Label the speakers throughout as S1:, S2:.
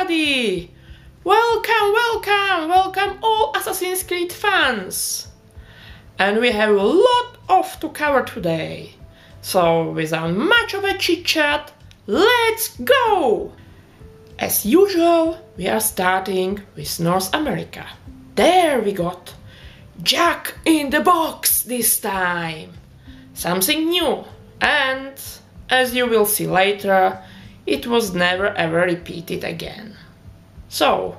S1: everybody! Welcome, welcome, welcome all Assassin's Creed fans! And we have a lot of to cover today. So without much of a chit chat, let's go! As usual, we are starting with North America. There we got Jack in the Box this time! Something new, and as you will see later, it was never ever repeated again. So,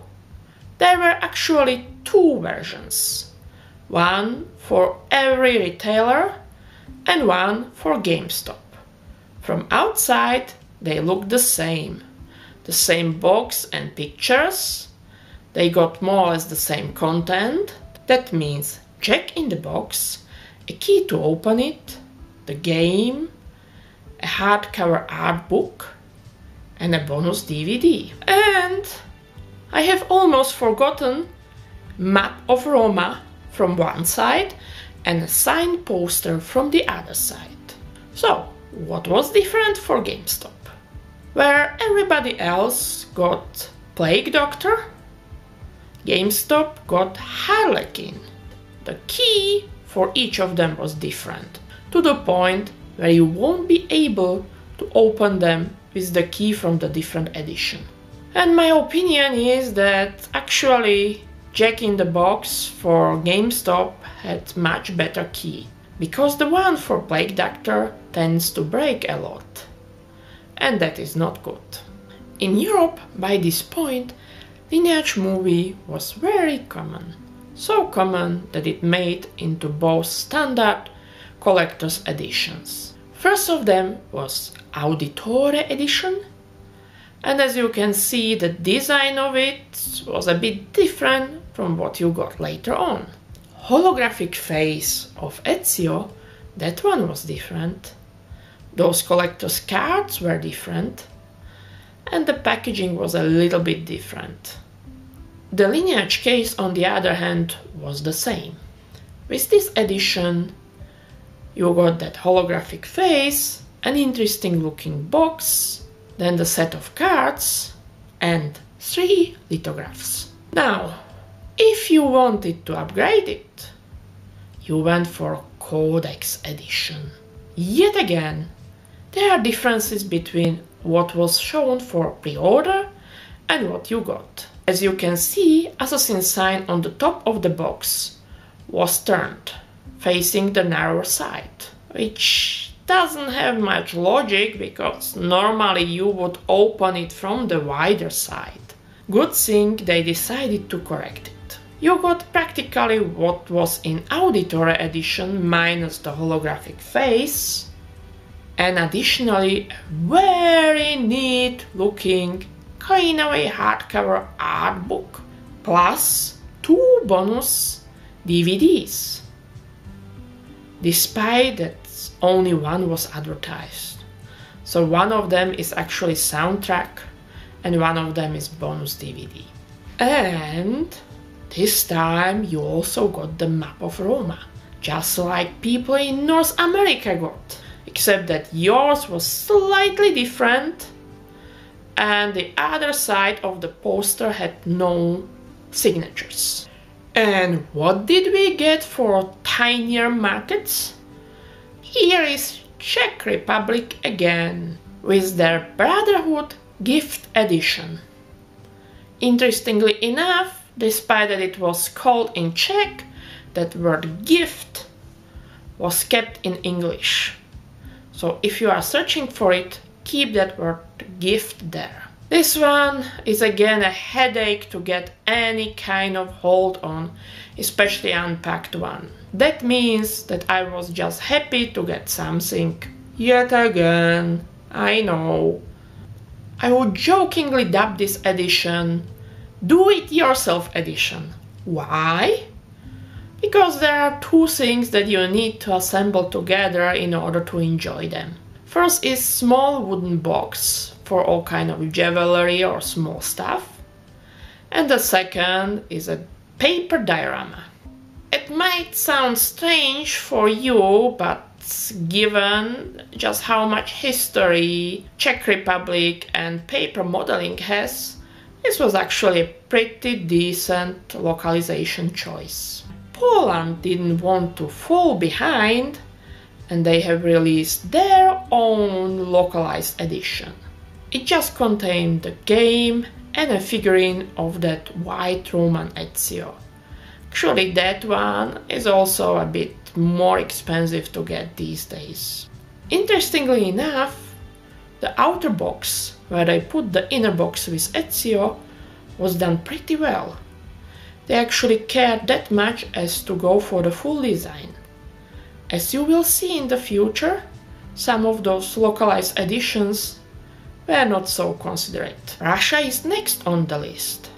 S1: there were actually two versions one for every retailer and one for GameStop. From outside, they looked the same the same box and pictures. They got more or less the same content. That means Jack in the Box, a key to open it, the game, a hardcover art book, and a bonus DVD. And I have almost forgotten map of Roma from one side and a signed poster from the other side. So, what was different for GameStop? Where everybody else got Plague Doctor, GameStop got Harlequin. The key for each of them was different, to the point where you won't be able to open them with the key from the different edition. And my opinion is that actually Jack in the Box for GameStop had much better key, because the one for Plague Doctor tends to break a lot. And that is not good. In Europe, by this point, Lineage movie was very common. So common that it made into both standard collector's editions. First of them was Auditore edition and as you can see the design of it was a bit different from what you got later on. Holographic face of Ezio, that one was different. Those collector's cards were different and the packaging was a little bit different. The lineage case on the other hand was the same. With this edition you got that holographic face, an interesting looking box, then the set of cards, and three lithographs. Now, if you wanted to upgrade it, you went for Codex edition. Yet again, there are differences between what was shown for pre-order and what you got. As you can see, Assassin sign on the top of the box was turned facing the narrow side, which doesn't have much logic because normally you would open it from the wider side. Good thing they decided to correct it. You got practically what was in Auditore edition minus the holographic face, and additionally a very neat looking a hardcover art book plus two bonus DVDs despite that only one was advertised. So one of them is actually soundtrack and one of them is bonus DVD. And this time you also got the map of Roma, just like people in North America got, except that yours was slightly different and the other side of the poster had no signatures. And what did we get for tinier markets? Here is Czech Republic again, with their Brotherhood Gift Edition. Interestingly enough, despite that it was called in Czech, that word gift was kept in English. So if you are searching for it, keep that word gift there. This one is again a headache to get any kind of hold on, especially unpacked one. That means that I was just happy to get something. Yet again, I know. I would jokingly dub this edition Do It Yourself Edition. Why? Because there are two things that you need to assemble together in order to enjoy them. First is small wooden box for all kind of jewelry or small stuff. And the second is a paper diorama. It might sound strange for you, but given just how much history Czech Republic and paper modeling has, this was actually a pretty decent localization choice. Poland didn't want to fall behind and they have released their own localized edition. It just contained the game and a figurine of that white Roman Ezio. Actually, that one is also a bit more expensive to get these days. Interestingly enough, the outer box, where I put the inner box with Ezio, was done pretty well. They actually cared that much as to go for the full design. As you will see in the future, some of those localized editions were not so considerate. Russia is next on the list,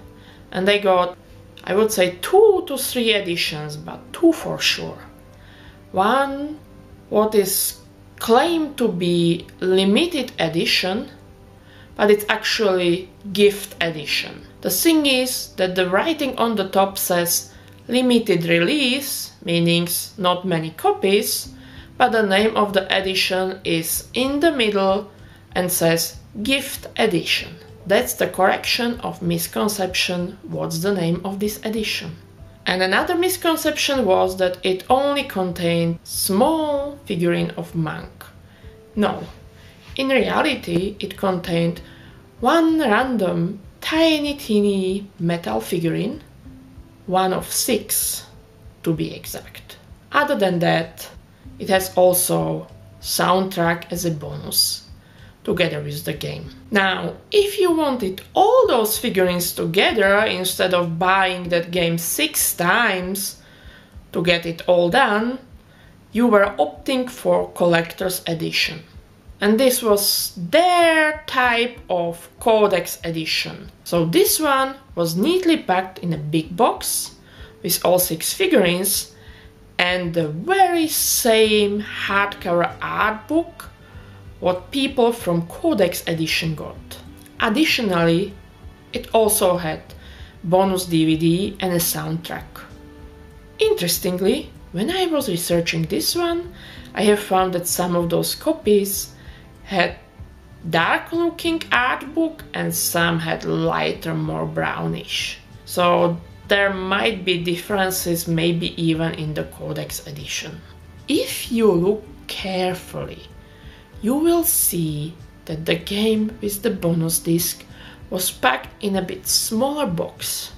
S1: and they got, I would say, two to three editions, but two for sure. One, what is claimed to be limited edition, but it's actually gift edition. The thing is that the writing on the top says limited release, meaning not many copies, but the name of the edition is in the middle and says gift edition. That's the correction of misconception what's the name of this edition. And another misconception was that it only contained small figurine of monk. No, in reality it contained one random tiny teeny metal figurine, one of six to be exact. Other than that, it has also soundtrack as a bonus together with the game. Now, if you wanted all those figurines together instead of buying that game six times to get it all done, you were opting for collector's edition. And this was their type of codex edition. So this one was neatly packed in a big box with all six figurines and the very same hardcover art book what people from Codex edition got. Additionally, it also had bonus DVD and a soundtrack. Interestingly, when I was researching this one, I have found that some of those copies had dark looking art book and some had lighter, more brownish. So there might be differences maybe even in the Codex edition. If you look carefully, you will see that the game with the bonus disc was packed in a bit smaller box.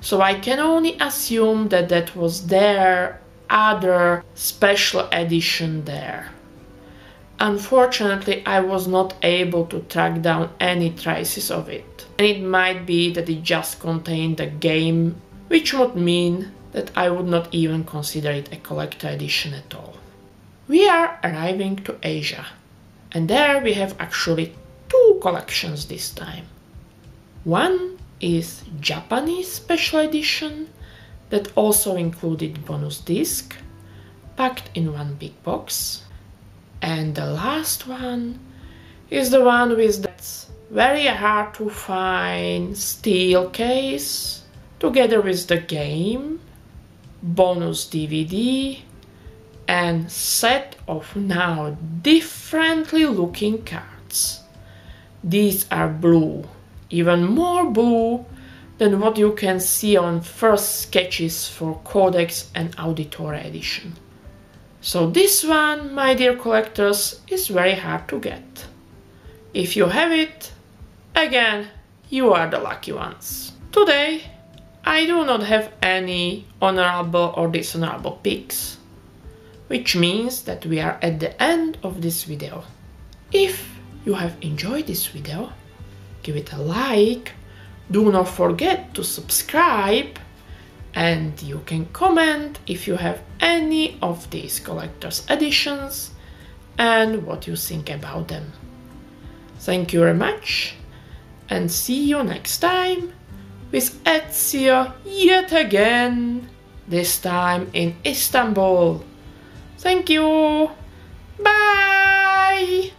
S1: So I can only assume that that was their other special edition there. Unfortunately, I was not able to track down any traces of it. And it might be that it just contained the game, which would mean that I would not even consider it a collector edition at all. We are arriving to Asia. And there we have actually two collections this time. One is Japanese special edition that also included bonus disc packed in one big box. And the last one is the one with that very hard to find steel case together with the game, bonus DVD and set of now differently looking cards. These are blue, even more blue than what you can see on first sketches for Codex and Auditore edition. So this one, my dear collectors, is very hard to get. If you have it, again, you are the lucky ones. Today, I do not have any honorable or dishonorable picks which means that we are at the end of this video. If you have enjoyed this video, give it a like, do not forget to subscribe and you can comment if you have any of these collector's editions and what you think about them. Thank you very much and see you next time with Ezio yet again, this time in Istanbul. Thank you. Bye.